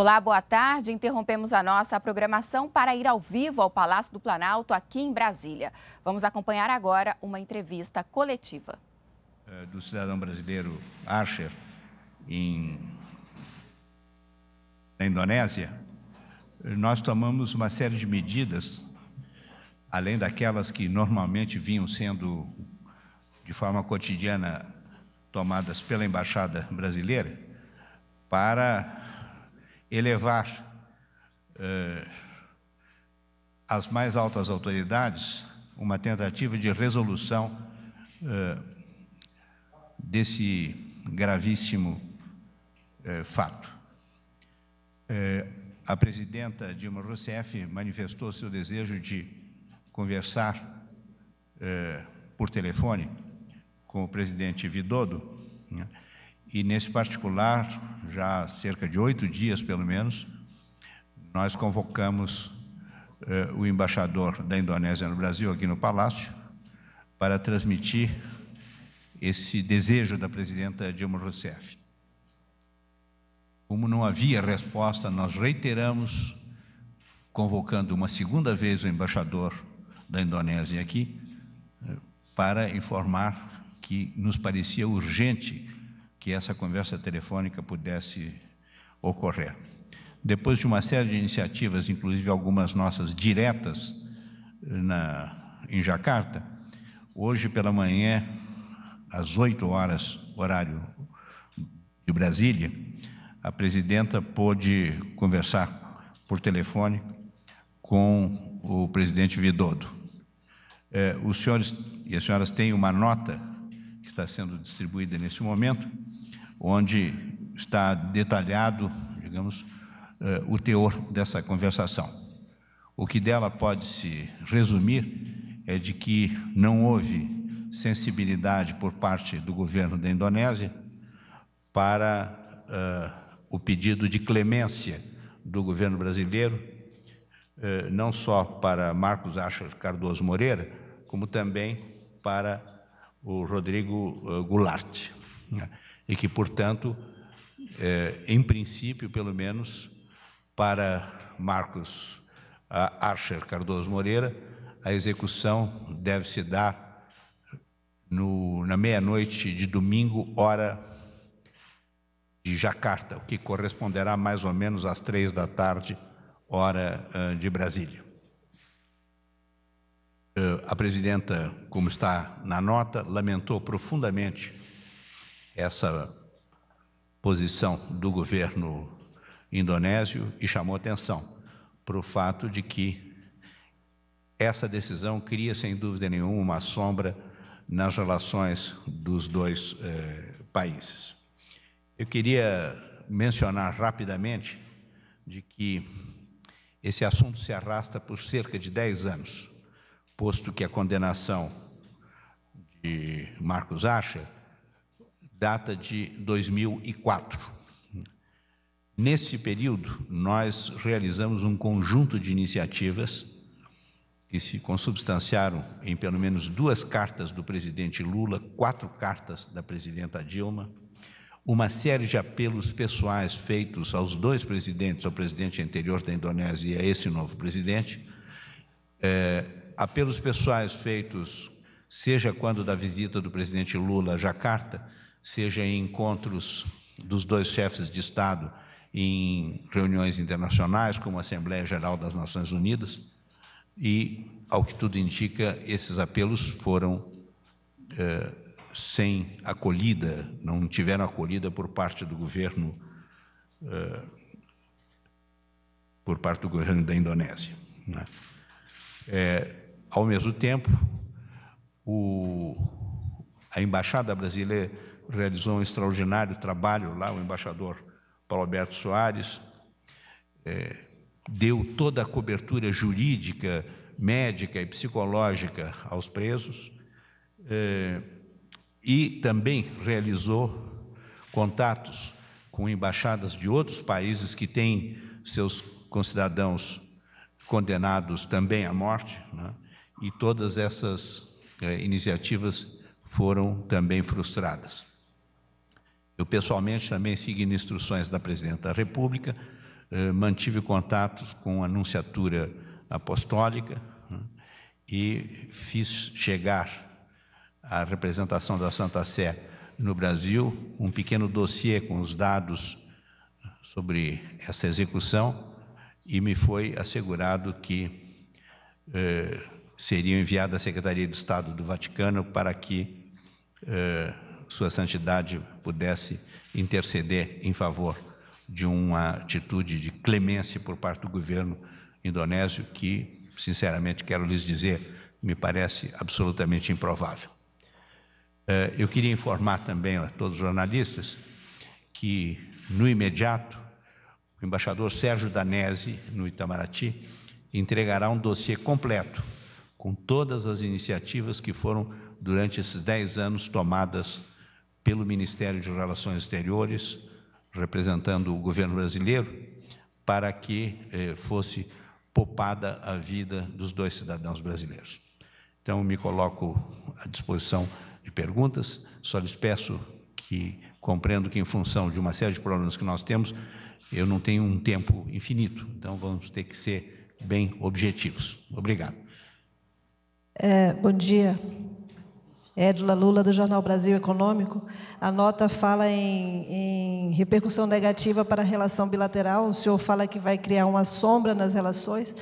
Olá, boa tarde. Interrompemos a nossa programação para ir ao vivo ao Palácio do Planalto, aqui em Brasília. Vamos acompanhar agora uma entrevista coletiva. É, do cidadão brasileiro Archer, em, na Indonésia, nós tomamos uma série de medidas, além daquelas que normalmente vinham sendo de forma cotidiana tomadas pela embaixada brasileira, para elevar eh, às mais altas autoridades uma tentativa de resolução eh, desse gravíssimo eh, fato. Eh, a presidenta Dilma Rousseff manifestou seu desejo de conversar eh, por telefone com o presidente Vidodo, né? E nesse particular, já há cerca de oito dias pelo menos, nós convocamos eh, o embaixador da Indonésia no Brasil, aqui no Palácio, para transmitir esse desejo da presidenta Dilma Rousseff. Como não havia resposta, nós reiteramos, convocando uma segunda vez o embaixador da Indonésia aqui, eh, para informar que nos parecia urgente que essa conversa telefônica pudesse ocorrer. Depois de uma série de iniciativas, inclusive algumas nossas diretas na, em Jacarta, hoje pela manhã, às 8 horas, horário de Brasília, a presidenta pôde conversar por telefone com o presidente Vidodo. É, os senhores e as senhoras têm uma nota que está sendo distribuída nesse momento, onde está detalhado, digamos, uh, o teor dessa conversação. O que dela pode se resumir é de que não houve sensibilidade por parte do governo da Indonésia para uh, o pedido de clemência do governo brasileiro, uh, não só para Marcos Achas Cardoso Moreira, como também para o Rodrigo Goulart. Né? e que, portanto, é, em princípio, pelo menos, para Marcos Archer Cardoso Moreira, a execução deve se dar no, na meia-noite de domingo, hora de Jacarta, o que corresponderá mais ou menos às três da tarde, hora uh, de Brasília. Uh, a presidenta, como está na nota, lamentou profundamente essa posição do governo indonésio e chamou atenção para o fato de que essa decisão cria, sem dúvida nenhuma, uma sombra nas relações dos dois eh, países. Eu queria mencionar rapidamente de que esse assunto se arrasta por cerca de 10 anos, posto que a condenação de Marcos Acha data de 2004. Nesse período, nós realizamos um conjunto de iniciativas que se consubstanciaram em pelo menos duas cartas do presidente Lula, quatro cartas da presidenta Dilma, uma série de apelos pessoais feitos aos dois presidentes, ao presidente anterior da Indonésia e a esse novo presidente, é, apelos pessoais feitos, seja quando da visita do presidente Lula a Jacarta, seja em encontros dos dois chefes de Estado em reuniões internacionais, como a Assembleia Geral das Nações Unidas, e, ao que tudo indica, esses apelos foram eh, sem acolhida, não tiveram acolhida por parte do governo, eh, por parte do governo da Indonésia. Né? É, ao mesmo tempo, o, a embaixada brasileira realizou um extraordinário trabalho lá, o embaixador Paulo Alberto Soares, é, deu toda a cobertura jurídica, médica e psicológica aos presos é, e também realizou contatos com embaixadas de outros países que têm seus concidadãos condenados também à morte, né? E todas essas é, iniciativas foram também frustradas. Eu, pessoalmente, também, seguindo instruções da Presidenta da República, eh, mantive contatos com a Anunciatura Apostólica né, e fiz chegar à representação da Santa Sé no Brasil um pequeno dossiê com os dados sobre essa execução e me foi assegurado que eh, seriam enviadas à Secretaria de Estado do Vaticano para que eh, Sua Santidade pudesse interceder em favor de uma atitude de clemência por parte do governo indonésio que, sinceramente, quero lhes dizer, me parece absolutamente improvável. Eh, eu queria informar também a todos os jornalistas que, no imediato, o embaixador Sérgio Danese, no Itamaraty, entregará um dossiê completo com todas as iniciativas que foram, durante esses dez anos, tomadas pelo Ministério de Relações Exteriores, representando o governo brasileiro, para que eh, fosse poupada a vida dos dois cidadãos brasileiros. Então, me coloco à disposição de perguntas, só lhes peço que compreendo que, em função de uma série de problemas que nós temos, eu não tenho um tempo infinito, então vamos ter que ser bem objetivos. Obrigado. É, bom dia. Edla Lula, do Jornal Brasil Econômico. A nota fala em, em, repercussão negativa para a relação bilateral. O senhor fala que vai criar uma sombra nas relações.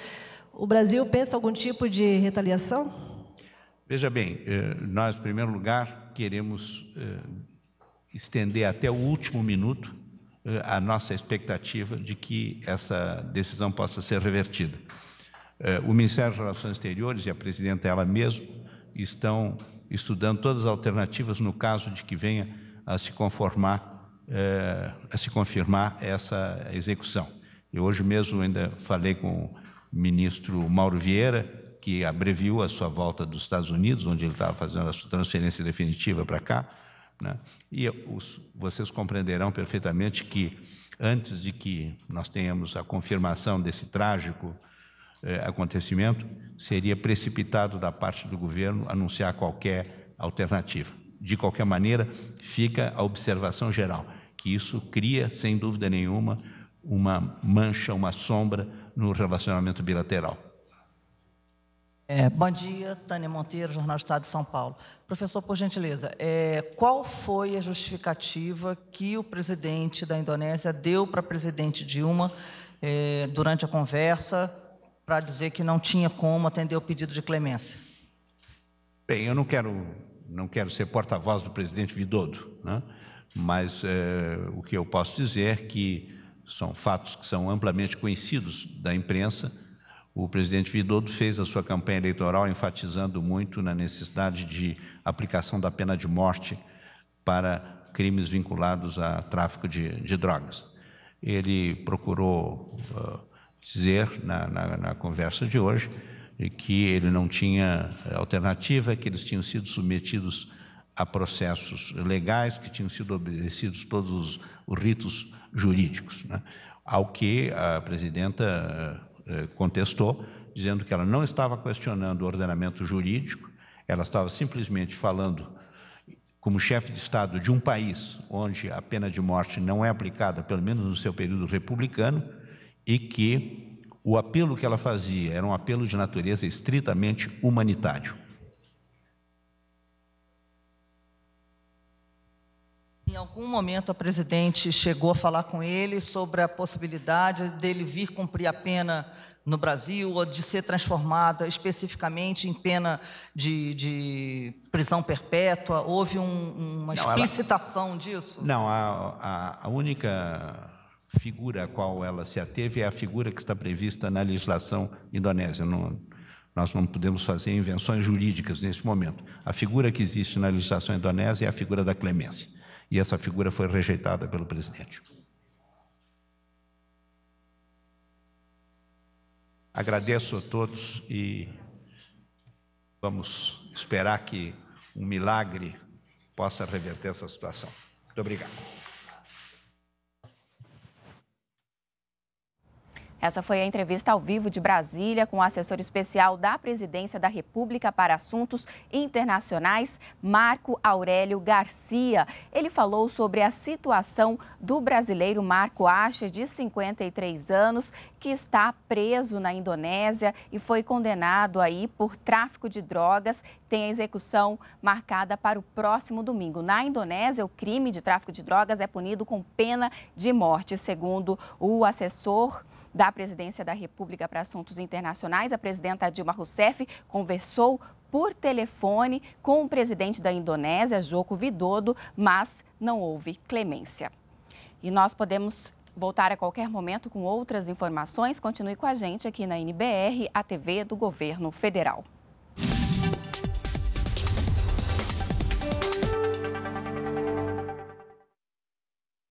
O Brasil pensa algum tipo de retaliação? Veja bem, eh, nós, em primeiro lugar, queremos eh, estender até o último minuto eh, a nossa expectativa de que essa decisão possa ser revertida. O Ministério das Relações Exteriores e a presidenta ela mesma estão estudando todas as alternativas no caso de que venha a se conformar, é, a se confirmar essa execução. Eu hoje mesmo ainda falei com o ministro Mauro Vieira, que abreviou a sua volta dos Estados Unidos, onde ele estava fazendo a sua transferência definitiva para cá, né? e os, vocês compreenderão perfeitamente que antes de que nós tenhamos a confirmação desse trágico eh, acontecimento, seria precipitado da parte do governo anunciar qualquer alternativa. De qualquer maneira, fica a observação geral, que isso cria, sem dúvida nenhuma, uma mancha, uma sombra no relacionamento bilateral. É, bom dia, Tânia Monteiro, Jornal Estado de São Paulo. Professor, por gentileza, é, qual foi a justificativa que o presidente da Indonésia deu para a presidente Dilma é, durante a conversa para dizer que não tinha como atender o pedido de clemência? Bem, eu não quero, não quero ser porta-voz do presidente Vidodo, né? mas é, o que eu posso dizer é que são fatos que são amplamente conhecidos da imprensa. O presidente Vidodo fez a sua campanha eleitoral enfatizando muito na necessidade de aplicação da pena de morte para crimes vinculados a tráfico de, de drogas. Ele procurou uh, dizer na, na, na conversa de hoje que ele não tinha alternativa, que eles tinham sido submetidos a processos legais, que tinham sido obedecidos todos os, os ritos jurídicos. Né? Ao que a presidenta eh, contestou, dizendo que ela não estava questionando o ordenamento jurídico, ela estava simplesmente falando, como chefe de Estado de um país onde a pena de morte não é aplicada, pelo menos no seu período republicano, e que o apelo que ela fazia era um apelo de natureza estritamente humanitário. Em algum momento a presidente chegou a falar com ele sobre a possibilidade dele vir cumprir a pena no Brasil ou de ser transformada especificamente em pena de, de prisão perpétua? Houve um, uma não, explicitação ela, disso? Não, a, a, a única figura a qual ela se ateve é a figura que está prevista na legislação indonésia. Não, nós não podemos fazer invenções jurídicas nesse momento. A figura que existe na legislação indonésia é a figura da clemência. E essa figura foi rejeitada pelo presidente. Agradeço a todos e vamos esperar que um milagre possa reverter essa situação. Muito obrigado. Essa foi a entrevista ao vivo de Brasília com o assessor especial da Presidência da República para Assuntos Internacionais, Marco Aurélio Garcia. Ele falou sobre a situação do brasileiro Marco Asher, de 53 anos, que está preso na Indonésia e foi condenado aí por tráfico de drogas. Tem a execução marcada para o próximo domingo. Na Indonésia, o crime de tráfico de drogas é punido com pena de morte, segundo o assessor da Presidência da República para Assuntos Internacionais, a presidenta Dilma Rousseff conversou por telefone com o presidente da Indonésia, Joko Widodo, mas não houve clemência. E nós podemos voltar a qualquer momento com outras informações. Continue com a gente aqui na NBR, a TV do Governo Federal.